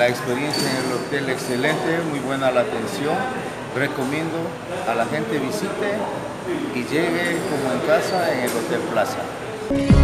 La experiencia en el hotel excelente, muy buena la atención. Recomiendo a la gente visite y llegue como en casa en el Hotel Plaza.